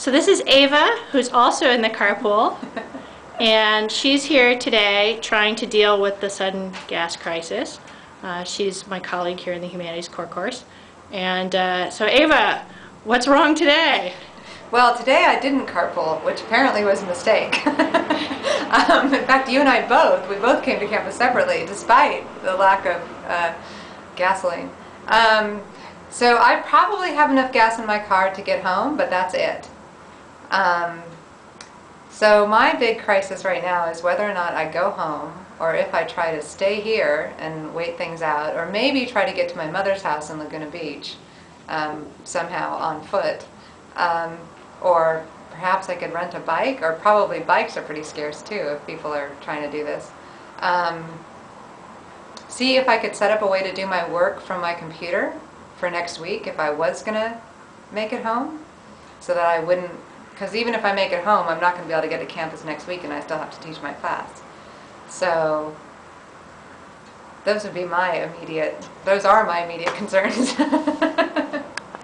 So this is Ava, who's also in the carpool, and she's here today trying to deal with the sudden gas crisis. Uh, she's my colleague here in the Humanities Core course. And uh, so Ava, what's wrong today? Well, today I didn't carpool, which apparently was a mistake. um, in fact, you and I both, we both came to campus separately, despite the lack of uh, gasoline. Um, so I probably have enough gas in my car to get home, but that's it. Um, so my big crisis right now is whether or not I go home or if I try to stay here and wait things out or maybe try to get to my mother's house in Laguna Beach um, somehow on foot. Um, or perhaps I could rent a bike or probably bikes are pretty scarce too if people are trying to do this. Um, see if I could set up a way to do my work from my computer for next week if I was going to make it home so that I wouldn't because even if I make it home, I'm not going to be able to get to campus next week and I still have to teach my class. So those would be my immediate, those are my immediate concerns.